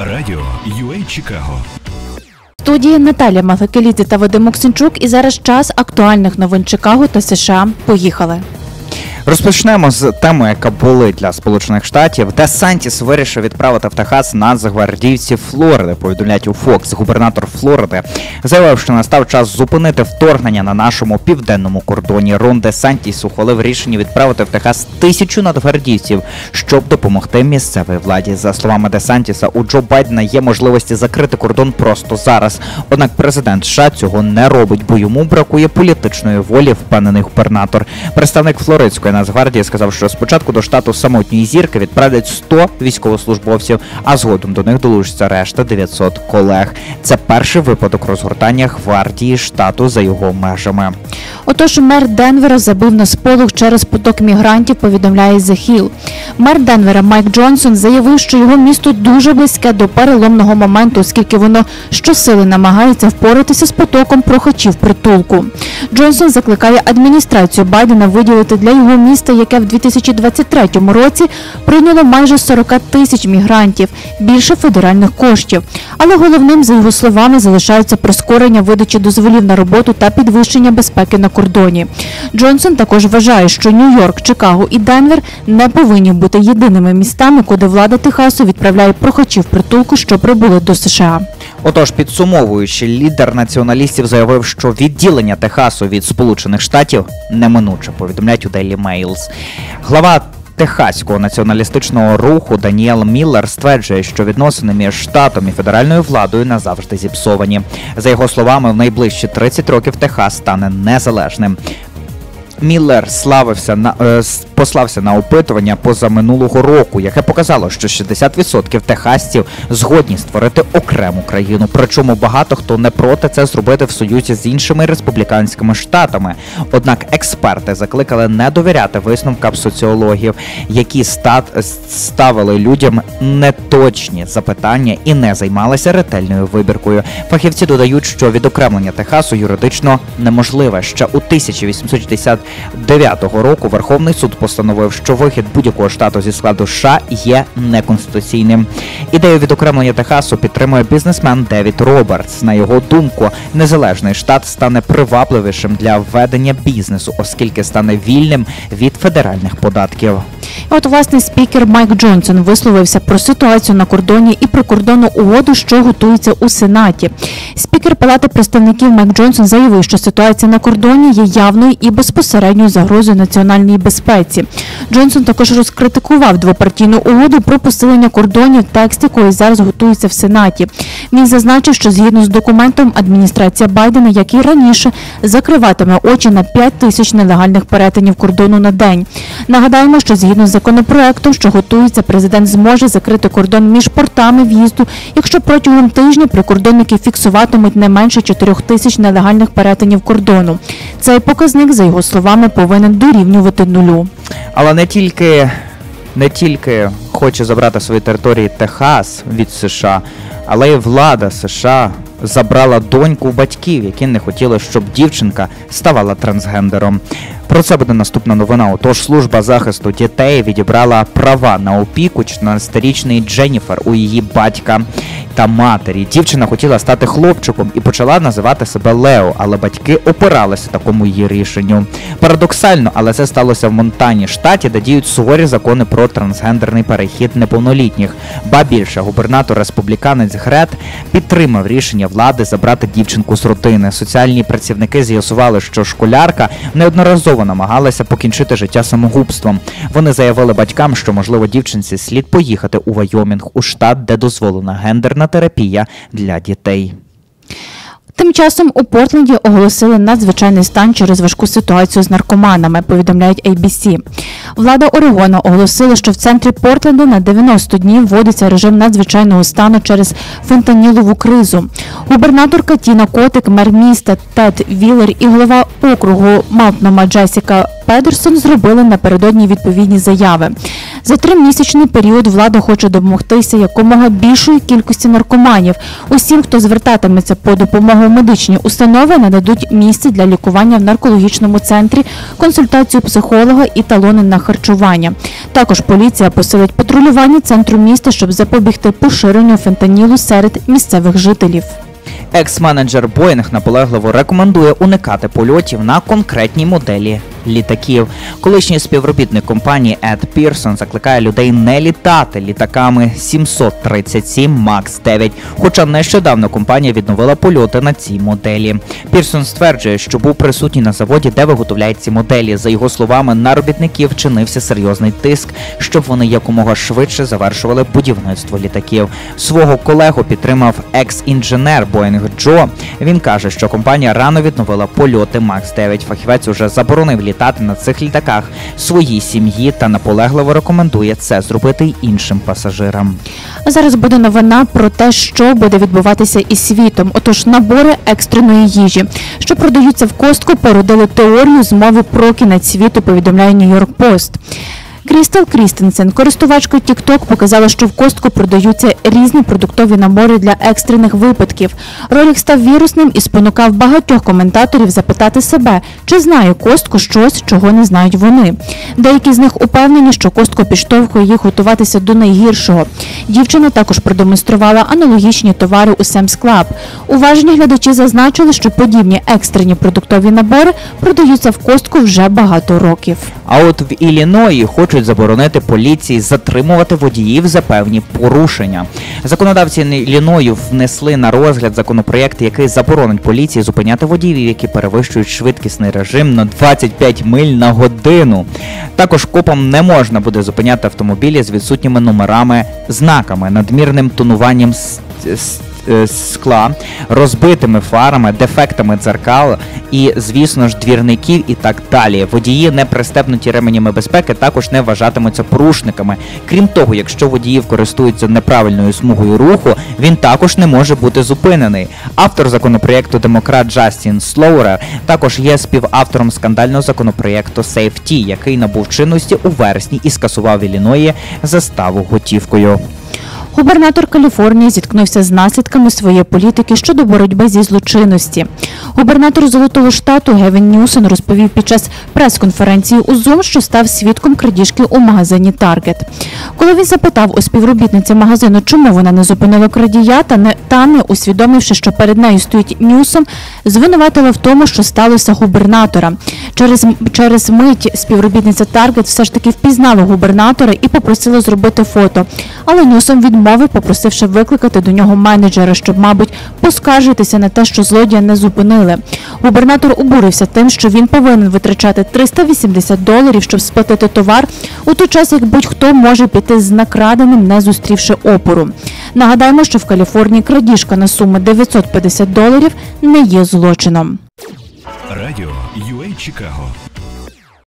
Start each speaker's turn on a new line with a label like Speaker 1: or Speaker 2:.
Speaker 1: Радіо UA Чикаго.
Speaker 2: Студії Наталія Махакелідзе та Вадим Оксенчук. І зараз час актуальних новин Чикаго та США. Поїхали.
Speaker 3: Розпочнемо з теми, яка болить для Сполучених Штатів. Де Сантіс вирішив відправити в Техас нацгвардійців Флориди. Повідомляють у Фокс. Губернатор Флориди заявив, що настав час зупинити вторгнення на нашому південному кордоні. Рон Де Сантіс ухвалив рішення відправити в Техас тисячу нацгвардійців, щоб допомогти місцевій владі. За словами Де Сантіса, у Джо Байдена є можливості закрити кордон просто зараз. Однак президент США цього не робить, бо йому бракує політичної волі, впевнений губернатор. Представник Флоридської Нацгвардії сказав, що спочатку до штату самотньої зірки відправлять 100 військовослужбовців, а згодом до них долучиться решта 900 колег. Це перший випадок розгортання гвардії штату за його межами.
Speaker 2: Отож, мер Денвера забив на сполох через поток мігрантів, повідомляє Hill. Мер Денвера Майк Джонсон заявив, що його місто дуже близьке до переломного моменту, оскільки воно щосили намагається впоратися з потоком прохачів притулку. Джонсон закликає адміністрацію Байдена виділити для його міста, яке в 2023 році прийняло майже 40 тисяч мігрантів, більше федеральних коштів. Але головним, за його словами, залишається прискорення видачі дозволів на роботу та підвищення безпеки на кордоні. Джонсон також вважає, що Нью-Йорк, Чикаго і Денвер не повинні бути єдиними містами, куди влада Техасу відправляє прохачів притулку, що прибули до США.
Speaker 3: Отож, підсумовуючи, лідер націоналістів заявив, що відділення Техасу від Сполучених Штатів неминуче, повідомляють у Daily Mails. Глава Техаського націоналістичного руху Даніел Міллер стверджує, що відносини між штатом і федеральною владою назавжди зіпсовані. За його словами, в найближчі 30 років Техас стане незалежним. Міллер славився на е, послався на опитування позаминулого року, яке показало, що 60% техасців згодні створити окрему країну. Причому багато хто не проти це зробити в союзі з іншими республіканськими штатами. Однак експерти закликали не довіряти висновкам соціологів, які ставили людям неточні запитання і не займалися ретельною вибіркою. Фахівці додають, що відокремлення Техасу юридично неможливе. Ще у 1869 року Верховний суд постановив, що вихід будь-якого штату зі складу США є неконституційним. Ідею відокремлення Техасу підтримує бізнесмен Девід Робертс. На його думку, незалежний штат стане привабливішим для введення бізнесу, оскільки стане вільним від федеральних податків.
Speaker 2: От власне спікер Майк Джонсон висловився про ситуацію на кордоні і прикордонну угоду, що готується у Сенаті. Спікер Палати представників Майк Джонсон заявив, що ситуація на кордоні є явною і безпосередньою загрозою національній безпеці. Джонсон також розкритикував двопартійну угоду про посилення кордонів, текст якої зараз готується в Сенаті. Він зазначив, що згідно з документом адміністрація Байдена, як і раніше, закриватиме очі на 5 тисяч нелегальних перетинів кордону на день. Нагадаємо, що згідно з законопроектом, що готується, президент зможе закрити кордон між портами в'їзду, якщо протягом тижня прикордонники фіксуватимуть не менше 4 тисяч нелегальних перетинів кордону. Цей показник, за його словами, повинен дорівнювати нулю.
Speaker 3: Але не тільки, не тільки хоче забрати свої території Техас від США, але й влада США забрала доньку батьків, які не хотіли, щоб дівчинка ставала трансгендером. Про це буде наступна новина. Отож, служба захисту дітей відібрала права на опіку 14-річної Дженніфер у її батька та матері. Дівчина хотіла стати хлопчиком і почала називати себе Лео, але батьки опиралися такому її рішенню. Парадоксально, але це сталося в Монтані, штаті, де діють суворі закони про трансгендерний перехід неповнолітніх. Ба більше губернатор республіканець Грет підтримав рішення влади забрати дівчинку з родини. Соціальні працівники з'ясували, що школярка неодноразово намагалася покінчити життя самогубством. Вони заявили батькам, що можливо дівчинці слід поїхати у Вайомінг у штат, де дозволена гендерна терапія для дітей.
Speaker 2: Тим часом у Портленді оголосили надзвичайний стан через важку ситуацію з наркоманами, повідомляють ABC. Влада Орегона оголосила, що в центрі Портленду на 90 днів вводиться режим надзвичайного стану через фентанілову кризу. Губернаторка Тіна Котик, мер міста Тед Віллер і голова округу Малтнома Джесіка Педерсон зробили напередодні відповідні заяви. За тримісячний період влада хоче домогтися якомога більшої кількості наркоманів. Усім, хто звертатиметься по допомогу медичні установи, нададуть місце для лікування в наркологічному центрі, консультацію психолога і талони на харчування. Також поліція посилить патрулювання центру міста, щоб запобігти поширенню фентанілу серед місцевих жителів.
Speaker 3: Екс-менеджер Боїнг наполегливо рекомендує уникати польотів на конкретній моделі літаків. Колишній співробітник компанії Ед Пірсон закликає людей не літати літаками 737 Макс 9 Хоча нещодавно компанія відновила польоти на цій моделі. Пірсон стверджує, що був присутній на заводі, де виготовляють ці моделі. За його словами, на робітників чинився серйозний тиск, щоб вони якомога швидше завершували будівництво літаків. Свого колегу підтримав екс-інженер Боїнг Джо. Він каже, що компанія рано відновила польоти Макс 9 Фахівець уже заборонив літати на цих літаках своїй сім'ї та наполегливо рекомендує це зробити й іншим пасажирам.
Speaker 2: Зараз буде новина про те, що буде відбуватися із світом. Отож, набори екстреної їжі, що продаються в костку, породили теорію змови про кінець світу. Повідомляє Нью-Йорк Пост. Крістал Крістенсен, користувачка TikTok, показала, що в костку продаються різні продуктові набори для екстрених випадків. Ролик став вірусним і спонукав багатьох коментаторів запитати себе, чи знає костку щось, чого не знають вони. Деякі з них упевнені, що костко підштовхує їх готуватися до найгіршого. Дівчина також продемонструвала аналогічні товари у Sam's Club. Уважні глядачі зазначили, що подібні екстрені продуктові набори продаються в костку вже багато років.
Speaker 3: А от в Ілліної хочуть заборонити поліції затримувати водіїв за певні порушення. Законодавці Ілліною внесли на розгляд законопроєкт, який заборонить поліції зупиняти водіїв, які перевищують швидкісний режим на 25 миль на годину. Також копам не можна буде зупиняти автомобілі з відсутніми номерами, знаками, надмірним тонуванням е, скла, розбитими фарами, дефектами дзеркал і, звісно ж, двірників і так далі. Водії, не пристебнуті ременями безпеки, також не вважатимуться порушниками. Крім того, якщо водіїв користуються неправильною смугою руху, він також не може бути зупинений. Автор законопроєкту демократ Джастін Слоурер також є співавтором скандального законопроєкту Safety, який набув чинності у вересні і скасував в Ілліної заставу готівкою.
Speaker 2: Губернатор Каліфорнії зіткнувся з наслідками своєї політики щодо боротьби зі злочинності. Губернатор Золотого штату Гевін Ньюсон розповів під час прес-конференції у Zoom, що став свідком крадіжки у магазині Target. Коли він запитав у співробітниці магазину, чому вона не зупинила крадія, та не та не усвідомивши, що перед нею стоїть Ньюсон, звинуватила в тому, що сталося губернатора. Через через мить співробітниця Target все ж таки впізнала губернатора і попросила зробити фото. Але Ньюсон відмовив, попросивши викликати до нього менеджера, щоб, мабуть, поскаржитися на те, що злодія не зупинили. Губернатор обурився тим, що він повинен витрачати 380 доларів, щоб сплатити товар, у той час як будь-хто може піти з накраденим, не зустрівши опору. Нагадаємо, що в Каліфорнії крадіжка на суму 950 доларів не є злочином.
Speaker 1: Радіо UA Чикаго